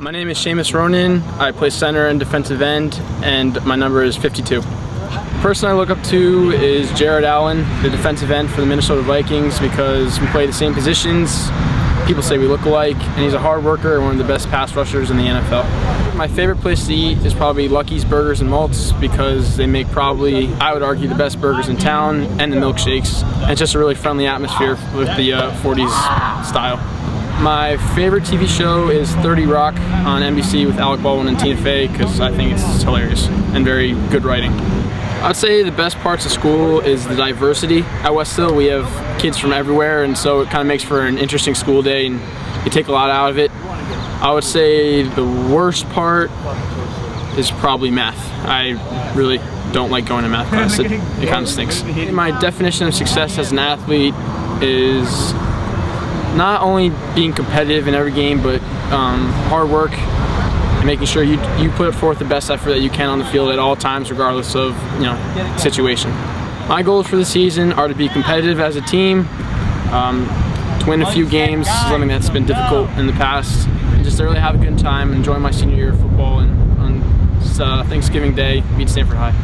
My name is Seamus Ronan. I play center and defensive end, and my number is 52. The person I look up to is Jared Allen, the defensive end for the Minnesota Vikings, because we play the same positions. People say we look alike, and he's a hard worker and one of the best pass rushers in the NFL. My favorite place to eat is probably Lucky's Burgers and Malts because they make probably, I would argue, the best burgers in town and the milkshakes. And it's just a really friendly atmosphere with the uh, 40s style. My favorite TV show is 30 Rock on NBC with Alec Baldwin and Tina Fey because I think it's hilarious and very good writing. I'd say the best parts of school is the diversity. At Westhill we have kids from everywhere and so it kind of makes for an interesting school day and you take a lot out of it. I would say the worst part is probably math. I really don't like going to math class. It, it kind of stinks. My definition of success as an athlete is not only being competitive in every game, but um, hard work and making sure you you put forth the best effort that you can on the field at all times, regardless of you know situation. My goals for the season are to be competitive as a team, um, to win a few games, something that's been difficult in the past, and just really have a good time, enjoy my senior year of football, and on uh, Thanksgiving Day, meet Stamford High.